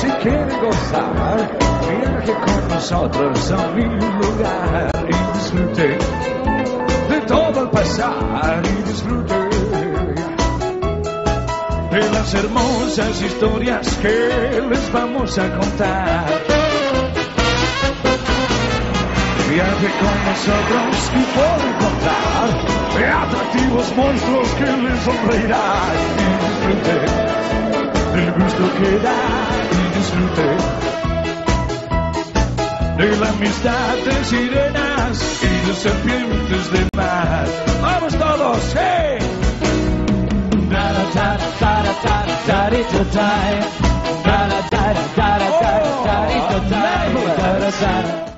Si quiere gozar. Viaje con nosotros a mi lugar y disfrute de las hermosas historias que les vamos a contar. Viaje con nosotros y por encontrar atractivos monstruos que les sonreirán y disfrute del gusto que da y disfrute de la amistad de sirenas y de serpientes de mar. ¡Vamos todos! ¡Hey! Da da da da da da da da da da da da da da da da da da da da